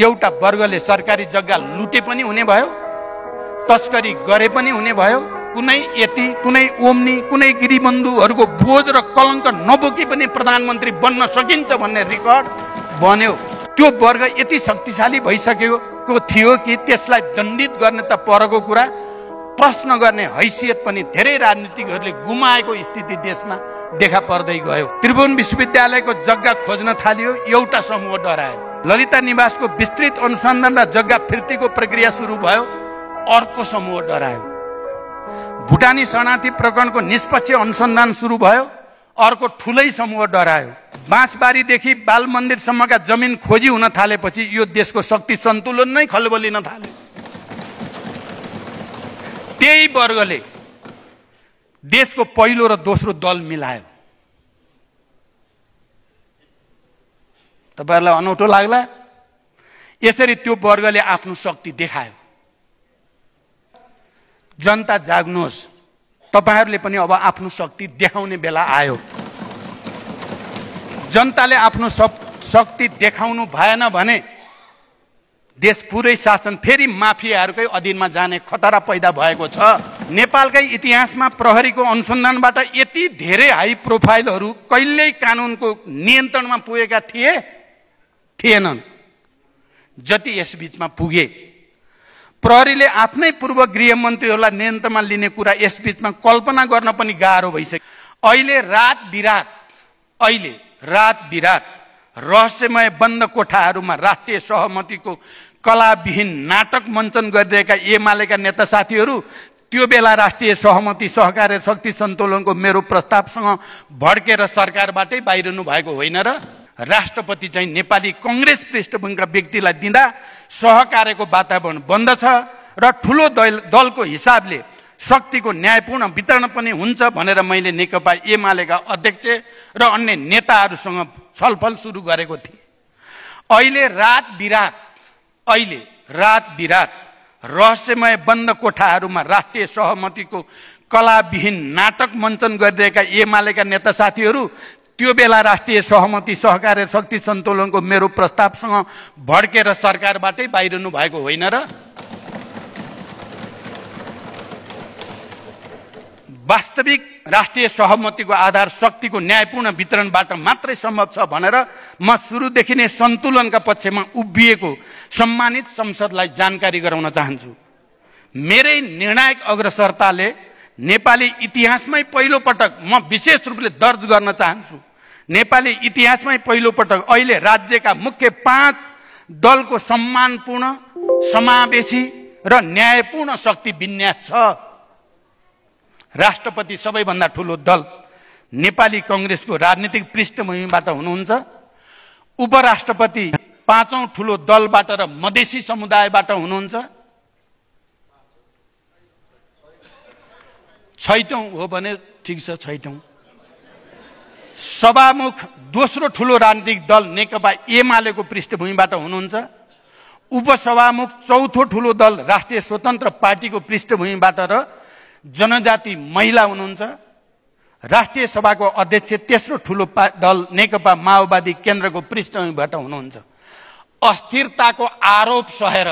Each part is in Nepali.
एउटा वर्गले सरकारी जग्गा लुटे पनि हुने भयो तस्करी गरे पनि हुने भयो कुनै यति कुनै ओम्नी कुनै गिरीबन्धुहरूको बोझ र कलङ्क नबोकी पनि प्रधानमन्त्री बन्न सकिन्छ भन्ने रेकर्ड बन्यो। त्यो वर्ग यति शक्तिशाली भइसकेको थियो कि त्यसलाई दण्डित गर्ने त परको कुरा प्रश्न गर्ने हैसियत पनि धेरै राजनीतिकहरूले गुमाएको स्थिति देशमा देखा पर्दै गयो। त्रिभुवन विश्वविद्यालयको जग्गा खोज्न थालियो एउटा समूह डरायो। ललिता निवासको विस्तृत अनुसन्धान र जग्गा फिर्तीको प्रक्रिया सुरु भयो। अर्को समूह डरायो। भुटानी शरणार्थी प्रकरणको निष्पक्ष अनुसन्धान सुरु भयो। अर्को ठुलै समूह डरायो। बाँसबारीदेखि बाल मन्दिरसम्मका जमिन खोजी हुन थालेपछि यो देशको शक्ति सन्तुलन नै खलबलिन थाल्यो त्यही वर्गले देशको पहिलो र दोस्रो दल मिलायो। तपाईँहरूलाई अनौठो लाग्ला। यसरी त्यो वर्गले आफ्नो शक्ति देखायो। जनता जाग्नुहोस्। तपाईँहरूले पनि अब आफ्नो शक्ति देखाउने बेला आयो। जनताले आफ्नो शक्ति देखाउनु भएन भने देश पुरै शासन फेरि माफियाहरूकै अधीनमा जाने खतरा पैदा भएको छ। नेपालकै इतिहासमा प्रहरीको अनुसन्धानबाट यति धेरै हाई प्रोफाइलहरू कहिल्यै कानुनको नियन्त्रणमा पुगेका थिए थिएनन्। जति यस बिचमा पुगे। प्रहरीले आफ्नै पूर्व गृहमन्त्रीहरूलाई नियन्त्रणमा लिने कुरा यस बिचमा कल्पना गर्न पनि गाह्रो भइसक्यो। अहिले रात बिरात अहिले रात बिरात रहस्यमय बन्द कोठाहरूमा राष्ट्रिय सहमतिको कलाविहीन नाटक मञ्चन गरिरहेका एमालेका नेता साथीहरू त्यो बेला राष्ट्रिय सहमति सहकार र शक्ति सन्तुलनको मेरो प्रस्तावसँग भड्केर सरकारबाटै बाहिरनु भएको होइन र राष्ट्रपति चाहिँ नेपाली कङ्ग्रेस पृष्ठभूमिका व्यक्तिलाई दिँदा सहकार्यको वातावरण बन्दछ र ठुलो दल दलको हिसाबले शक्तिको न्यायपूर्ण वितरण पनि हुन्छ भनेर मैले नेकपा एमालेका अध्यक्ष र अन्य नेताहरूसँग छलफल सुरु गरेको थिएँ। अहिले रात बिरात अहिले रात बिरात रहस्यमय बन्द कोठाहरूमा राष्ट्रिय सहमतिको कलाविहीन नाटक मञ्चन गरिरहेका एमालेका नेता साथीहरू त्यो बेला राष्ट्रिय सहमति सहकार र शक्ति सन्तुलनको मेरो प्रस्तावसँग भड्केर सरकारबाटै बाहिरनु भएको होइन र? वास्तविक राष्ट्रिय सहमतिको आधार शक्तिको न्यायपूर्ण वितरणबाट मात्रै सम्भव छ भनेर म सुरुदेखि नै सन्तुलनका पक्षमा उभिएको सम्मानित संसदलाई जानकारी गराउन चाहन्छु। मेरै निर्णायक अग्रसरताले नेपाली इतिहासमै पहिलो पटक म विशेष रूपले दर्ज गर्न चाहन्छु। नेपाली इतिहासमै पहिलो पटक अहिले राज्यका मुख्य पाँच दलको सम्मानपूर्ण समावेशी र न्यायपूर्ण शक्ति विन्यास छ। राष्ट्रपति सबैभन्दा ठुलो दल नेपाली कङ्ग्रेसको राजनीतिक पृष्ठभूमिबाट हुनुहुन्छ। उपराष्ट्रपति पाँचौँ ठुलो दलबाट र मधेसी समुदायबाट हुनुहुन्छ। छैटौँ हो भने ठिक छ छैटौँ सभामुख दोस्रो ठुलो राजनीतिक दल नेकपा एमालेको पृष्ठभूमिबाट हुनुहुन्छ। उपसभामुख चौथो ठुलो दल राष्ट्रिय स्वतन्त्र पार्टीको पृष्ठभूमिबाट र जनजाति महिला हुनुहुन्छ। राष्ट्रिय सभाको अध्यक्ष तेस्रो ठुलो दल नेकपा माओवादी केन्द्रको पृष्ठभूमिबाट हुनुहुन्छ। अस्थिरताको आरोप सहेर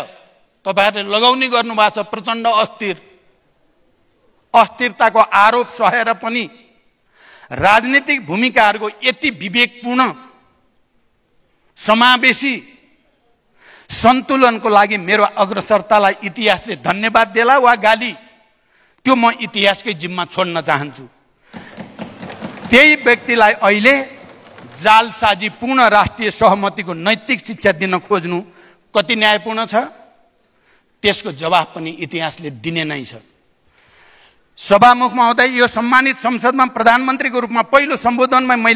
तपाईँहरूले लगाउने गर्नुभएको छ प्रचण्ड अस्थिर। अस्थिरताको आरोप सहेर पनि राजनीतिक भूमिकाहरूको यति विवेकपूर्ण समावेशी सन्तुलनको लागि मेरो अग्रसरतालाई इतिहासले धन्यवाद देला वा गाली त्यो म इतिहासकै जिम्मा छोड्न चाहन्छु। त्यही व्यक्तिलाई अहिले जालसाजी पूर्ण राष्ट्रिय सहमतिको नैतिक शिक्षा दिन खोज्नु कति न्यायपूर्ण छ? त्यसको जवाब पनि इतिहासले दिने नै छ। सभामुख महोदय यो सम्मानित संसदमा प्रधानमन्त्रीको रूपमा पहिलो सम्बोधनमा मैले